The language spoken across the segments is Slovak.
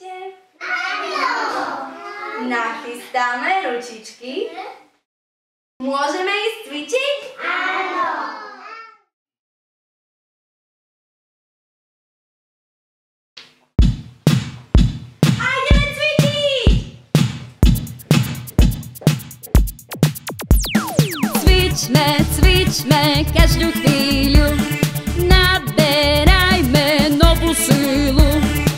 cvičíte? Áno! Nachystáme ručičky. Môžeme ísť cvičiť? Áno! Cvičme, cvičme každú chvíľu, naberajme novú sílu.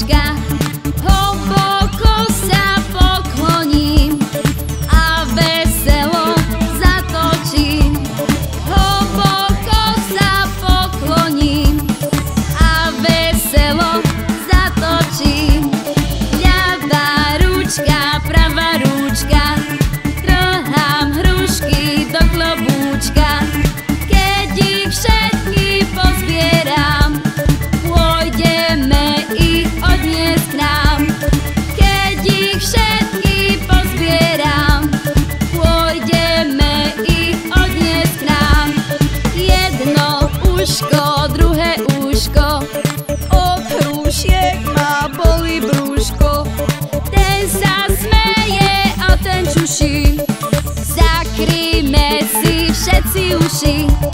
Si Uško, druhé uško, od hrušiek ma boli brúško. Ten sa smeje a ten čuší, zakryjme si všetci uši.